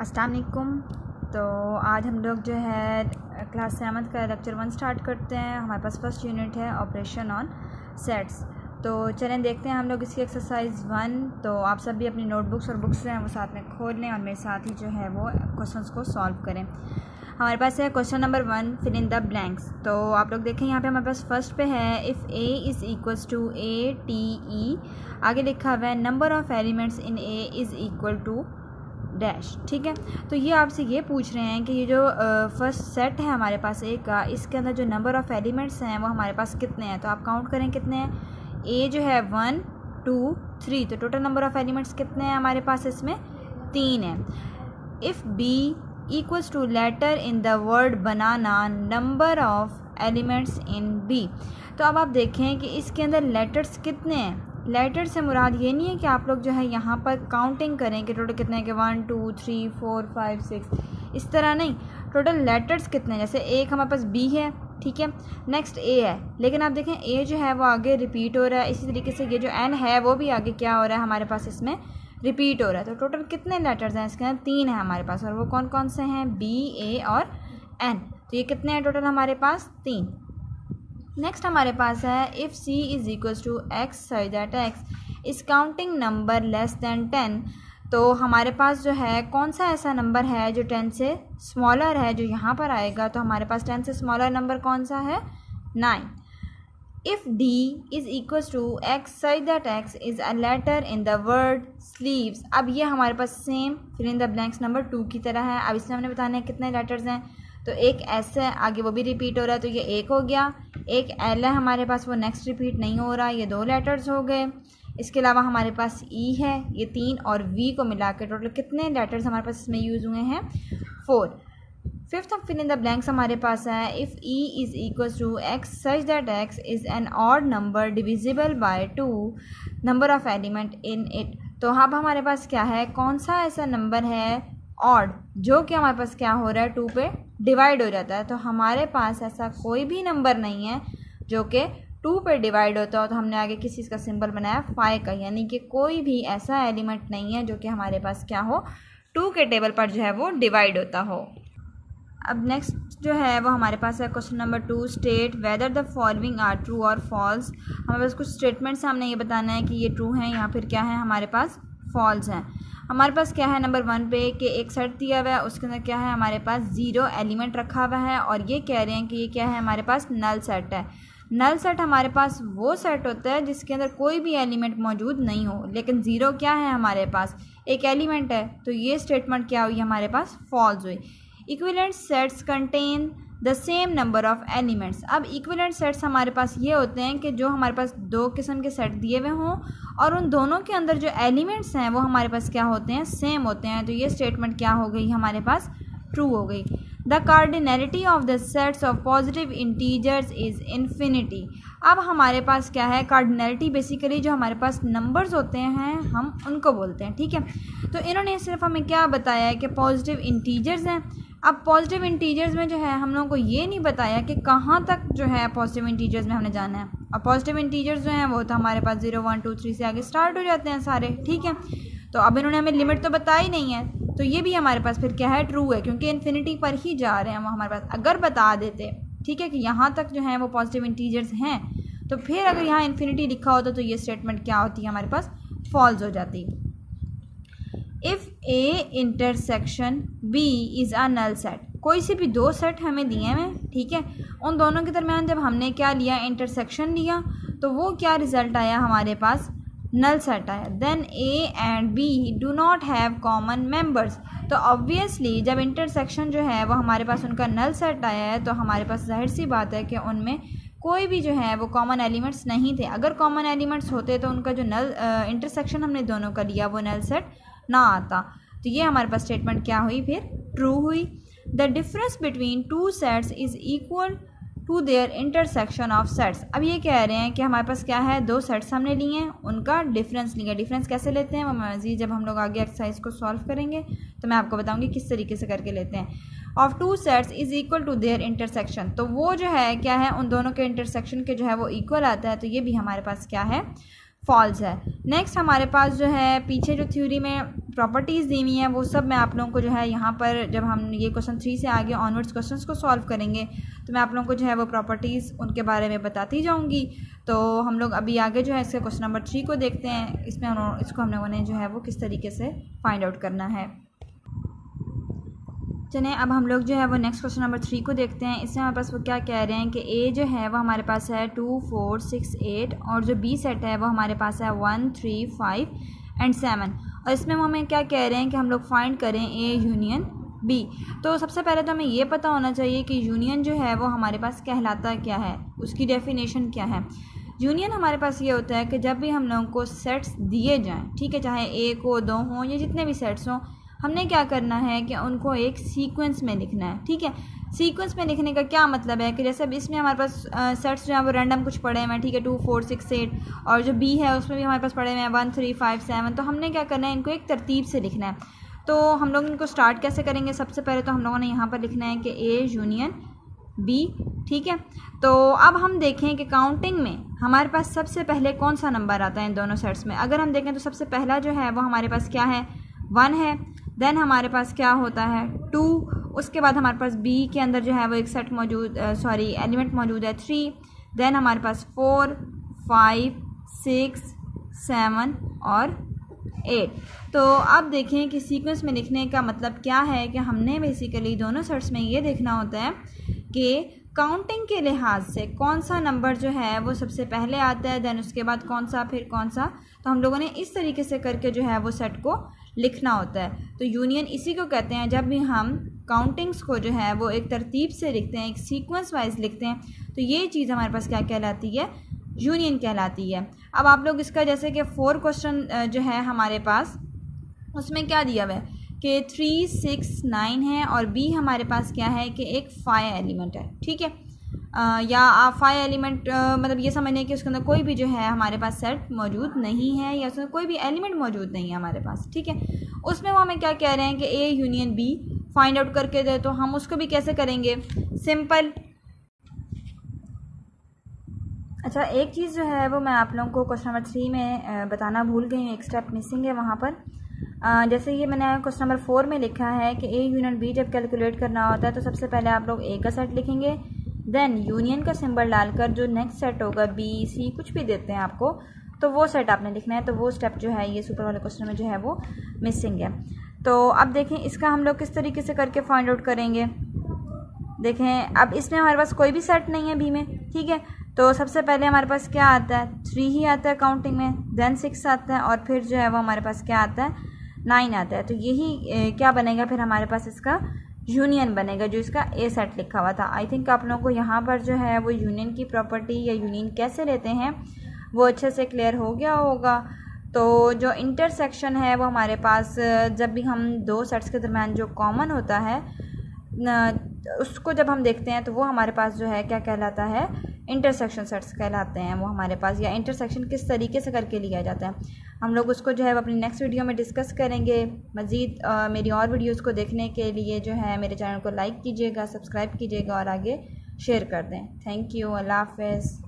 अस्सलाम वालेकुम। तो आज हम लोग जो है, क्लास सेवन्थ का लेक्चर वन स्टार्ट करते हैं। हमारे पास फ़र्स्ट यूनिट है ऑपरेशन ऑन सेट्स। तो चलें, देखते हैं हम लोग इसकी एक्सरसाइज वन। तो आप सब भी अपनी नोटबुक्स और बुक्स हैं, वो साथ में खोल लें और मेरे साथ ही जो है, वो क्वेश्चन को सॉल्व करें। हमारे पास है question number one, fill in the blanks. तो आप लोग देखें, यहाँ पे हमारे पास फ़र्स्ट पे है, if A is equals to A T E. आगे लिखा हुआ है, number of elements in A is equal to dash, ठीक है? तो ये आपसे ये पूछ रहे हैं कि ये जो फ़र्स्ट सेट है हमारे पास ए का इसके अंदर जो नंबर ऑफ़ एलिमेंट्स हैं वो हमारे पास कितने हैं? तो आप काउंट करें कितने हैं? ए जो है वन टू थ्री तो टोटल नंबर ऑफ़ एलिमेंट्स कितने हैं हमारे पास इसमें? तीन है। If B equals to letter in the word banana number of elements in B तो अब आप देखें कि इसके अंदर लेटर्स कितने हैं? लेटर से मुराद ये नहीं है कि आप लोग जो है यहाँ पर काउंटिंग करें कि टोटल कितने के one two three four five six इस तरह नहीं। टोटल लेटर्स कितने जैसे एक हमारे पास बी है, ठीक है? नेक्स्ट ए है। लेकिन आप देखें ए जो है वो आगे रिपीट हो रहा है। इसी तरीके से ये जो एन है, वो भी आगे क्या हो रहा है हमारे पास इसमें रिपीट हो रहा है। तो टोटल कितने लेटर्स हैं इसके अंदर? तीन है हमारे पास। और वो कौन कौन से हैं? बी ए और एन तो ये कितने हैं टोटल हमारे पास? तीन। नेक्स्ट हमारे पास है if C is equals to X such that X is counting number less than ten तो हमारे पास जो है, कौन सा ऐसा नंबर है जो टेन से स्मॉलर है जो यहाँ पर आएगा? तो हमारे पास टेन से स्मॉलर नंबर कौन सा है? Nine if D is equals to X such that X is a letter in the word sleeves अब ये हमारे पास same fill in the blanks number two की तरह है। अब इसमें हमने बताना है कितने लेटर्स हैं। तो एक एस है आगे वो भी रिपीट हो रहा है तो ये एक हो गया। एक एल है हमारे पास, वो नेक्स्ट रिपीट नहीं हो रहा, ये दो लेटर्स हो गए। इसके अलावा हमारे पास ई e है, ये तीन और वी को मिला के टोटल कितने लेटर्स हमारे पास इसमें यूज़ हुए हैं? Four fifth of fill in the blanks हमारे पास है if E is equal to X such that X is an odd number divisible by two number of element in it तो अब हमारे पास क्या है? कौन सा ऐसा नंबर है ऑड जो कि हमारे पास क्या हो रहा है? टू पे डिवाइड हो जाता है। तो हमारे पास ऐसा कोई भी नंबर नहीं है जो कि टू पे डिवाइड होता हो। तो हमने आगे किस का सिंबल बनाया? फाइव का। यानी कि कोई भी ऐसा एलिमेंट नहीं है जो कि हमारे पास क्या हो? टू के टेबल पर जो है वो डिवाइड होता हो। अब नेक्स्ट जो है वो हमारे पास है question number two, state whether the following are true और फॉल्स। हमारे पास कुछ स्टेटमेंट्स हमने ये बताना है कि ये ट्रू हैं या फिर क्या है? हमारे पास फॉल्स हैं। हमारे पास क्या है? नंबर वन पे कि एक सेट दिया हुआ है, उसके अंदर क्या है? हमारे पास ज़ीरो एलिमेंट रखा हुआ है और ये कह रहे हैं कि ये क्या है? हमारे पास नल सेट है। नल सेट हमारे पास वो सेट होता है जिसके अंदर कोई भी एलिमेंट मौजूद नहीं हो। लेकिन ज़ीरो क्या है? हमारे पास एक एलिमेंट है। तो ये स्टेटमेंट क्या हुई? हमारे पास फॉल्स हुई। Equivalent sets contain the same number of elements अब इक्विलेंट सेट्स हमारे पास ये होते हैं कि जो हमारे पास दो किस्म के सेट दिए हुए हों और उन दोनों के अंदर जो एलिमेंट्स हैं वो हमारे पास क्या होते हैं? सेम होते हैं। तो ये स्टेटमेंट क्या हो गई? हमारे पास ट्रू हो गई। The cardinality of the sets of positive integers is infinity अब हमारे पास क्या है? कार्डिनलिटी बेसिकली जो हमारे पास नंबर्स होते हैं, हम उनको बोलते हैं। ठीक है? तो इन्होंने सिर्फ़ हमें क्या बताया है कि पॉजिटिव इंटीजर्स हैं? अब पॉजिटिव इंटीजर्स में जो है, हम लोगों को ये नहीं बताया कि कहाँ तक जो है पॉजिटिव इंटीजर्स में हमने जाना है। अब पॉजिटिव इंटीजर्स जो हैं, वो तो हमारे पास ज़ीरो वन टू थ्री से आगे स्टार्ट हो जाते हैं सारे, ठीक है? तो अब इन्होंने हमें लिमिट तो बताई नहीं है तो ये भी हमारे पास फिर क्या है? ट्रू है, क्योंकि इन्फिनिटी पर ही जा रहे हैं, वो हमारे पास अगर बता देते, ठीक है कि यहाँ तक जो है, वो पॉजिटिव इंटीजर्स हैं तो फिर अगर यहाँ इन्फिनिटी लिखा होता तो ये स्टेटमेंट क्या होती है हमारे पास? फॉल्स हो जाती। If A intersection B is a null set कोई से भी दो सेट हमें दिए हैं, ठीक है? उन दोनों के दरमियान जब हमने क्या लिया इंटरसेक्शन लिया तो वो क्या रिज़ल्ट आया हमारे पास? नल सेट आया। Then A and B do not have common members तो ऑब्वियसली जब इंटरसेक्शन जो है, वो हमारे पास उनका नल सेट आया है तो हमारे पास ज़ाहिर सी बात है कि उनमें कोई भी जो है, वो कॉमन एलिमेंट्स नहीं थे। अगर कॉमन एलिमेंट्स होते तो उनका जो नल इंटरसेक्शन हमने दोनों का लिया, वो नल सेट ना आता। तो ये हमारे पास स्टेटमेंट क्या हुई? फिर ट्रू हुई। The difference between two sets is equal to their intersection of sets अब ये कह रहे हैं कि हमारे पास क्या है? दो सेट्स हमने लिए हैं, उनका डिफरेंस लिया डिफरेंस कैसे लेते हैं? वो मजीद जब हम लोग आगे एक्सरसाइज को सॉल्व करेंगे तो मैं आपको बताऊँगी किस तरीके से करके लेते हैं। Of two sets is equal to their intersection तो वो जो है, क्या है? उन दोनों के इंटरसेक्शन के जो है, वो इक्वल आता है। तो ये भी हमारे पास क्या है? फॉल्स है। नेक्स्ट हमारे पास जो है, पीछे जो थ्योरी में प्रॉपर्टीज़ दी हुई हैं, वो सब मैं आप लोगों को जो है यहाँ पर जब हम ये क्वेश्चन थ्री से आगे ऑनवर्ड्स क्वेश्चंस को सॉल्व करेंगे तो मैं आप लोगों को जो है वो प्रॉपर्टीज़ उनके बारे में बताती जाऊँगी। तो हम लोग अभी आगे जो है इसके क्वेश्चन नंबर थ्री को देखते हैं। इसमें इसको हम लोगों ने जो है वो किस तरीके से फाइंड आउट करना है। चलें, अब हम लोग जो है वो नेक्स्ट क्वेश्चन नंबर थ्री को देखते हैं। इसमें हमारे पास वो क्या कह रहे हैं कि ए जो है वो हमारे पास है टू फोर सिक्स एट और जो बी सेट है वो हमारे पास है one three five and seven और इसमें वो हमें क्या कह रहे हैं कि हम लोग फाइंड करें ए यूनियन बी तो सबसे पहले तो हमें ये पता होना चाहिए कि यूनियन जो है वो हमारे पास कहलाता क्या है, उसकी डेफिनेशन क्या है। यूनियन हमारे पास ये होता है कि जब भी हम लोगों को सेट्स दिए जाएँ, ठीक है, चाहे एक हो दो हों या जितने भी सेट्स हों हमने क्या करना है कि उनको एक सीक्वेंस में लिखना है, ठीक है? सीक्वेंस में लिखने का क्या मतलब है कि जैसे अब इसमें हमारे पास सेट्स जो है वो रैंडम कुछ पड़े हुए हैं, ठीक है? टू फोर सिक्स एट और जो बी है उसमें भी हमारे पास पड़े हुए हैं वन थ्री फाइव सेवन तो हमने क्या करना है, इनको एक तरतीब से लिखना है। तो हम लोग इनको स्टार्ट कैसे करेंगे? सबसे पहले तो हम लोगों ने यहाँ पर लिखना है कि ए यूनियन बी ठीक है? तो अब हम देखें कि काउंटिंग में हमारे पास सबसे पहले कौन सा नंबर आता है इन दोनों सेट्स में? अगर हम देखें तो सबसे पहला जो है वो हमारे पास क्या है? वन है। देन हमारे पास क्या होता है? टू उसके बाद हमारे पास बी के अंदर जो है वो एक सेट मौजूद सॉरी एलिमेंट मौजूद है थ्री देन हमारे पास फोर फाइव सिक्स सेवन और एट तो अब देखें कि सीक्वेंस में लिखने का मतलब क्या है कि हमने बेसिकली दोनों सेट्स में ये देखना होता है कि काउंटिंग के लिहाज से कौन सा नंबर जो है वो सबसे पहले आता है देन उसके बाद कौन सा, फिर कौन सा. तो हम लोगों ने इस तरीके से करके जो है वो सेट को लिखना होता है। तो यूनियन इसी को कहते हैं, जब भी हम काउंटिंग्स को जो है वो एक तरतीब से लिखते हैं, एक सीक्वेंस वाइज लिखते हैं तो ये चीज़ हमारे पास क्या कहलाती है? यूनियन कहलाती है। अब आप लोग इसका जैसे कि फोर क्वेश्चन जो है हमारे पास, उसमें क्या दिया हुआ है कि थ्री सिक्स नाइन है और बी हमारे पास क्या है कि एक फाइव एलिमेंट है, ठीक है? या आप फाइव एलिमेंट मतलब ये समझ लें कि उसके अंदर कोई भी जो है हमारे पास सेट मौजूद नहीं है या उसमें कोई भी एलिमेंट मौजूद नहीं है हमारे पास, ठीक है? उसमें वो हमें क्या कह रहे हैं कि A union B find out करके दे तो हम उसको भी कैसे करेंगे? सिंपल अच्छा एक चीज़ जो है वो मैं आप लोगों को क्वेश्चन नंबर थ्री में बताना भूल गई हूँ, एक स्टेप मिसिंग है वहाँ पर। जैसे ये मैंने क्वेश्चन नंबर फोर में लिखा है कि ए यूनियन बी जब कैलकुलेट करना होता है तो सबसे पहले आप लोग ए का सेट लिखेंगे देन यूनियन का सिंबल डालकर जो नेक्स्ट सेट होगा बी सी कुछ भी देते हैं आपको तो वो सेट आपने लिखना है तो वो स्टेप जो है, ये सुपर वाले क्वेश्चन में जो है वो मिसिंग है। तो अब देखें इसका हम लोग किस तरीके से करके फाइंड आउट करेंगे। देखें, अब इसमें हमारे पास कोई भी सेट नहीं है बी में, ठीक है? तो सबसे पहले हमारे पास क्या आता है? थ्री ही आता है काउंटिंग में देन सिक्स आता है, और फिर जो है वो हमारे पास क्या आता है? नाइन आता है। तो यही क्या बनेगा फिर हमारे पास इसका यूनियन बनेगा, जो इसका ए सेट लिखा हुआ था। आई थिंक आप लोगों को यहाँ पर जो है वो यूनियन की प्रॉपर्टी या यूनियन कैसे लेते हैं, वो अच्छे से क्लियर हो गया होगा। तो जो इंटरसेक्शन है वो हमारे पास, जब भी हम दो सेट्स के दरमियान जो कॉमन होता है उसको जब हम देखते हैं तो वो हमारे पास जो है क्या कहलाता है इंटरसेक्शन सेट्स कहलाते हैं वो हमारे पास, या इंटरसेक्शन किस तरीके से करके लिया जाता है। हम लोग उसको जो है अपनी नेक्स्ट वीडियो में डिस्कस करेंगे। मज़ीद मेरी और वीडियोज़ को देखने के लिए जो है मेरे चैनल को लाइक कीजिएगा सब्सक्राइब कीजिएगा और आगे शेयर कर दें। Thank you Allah half